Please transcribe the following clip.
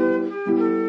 Música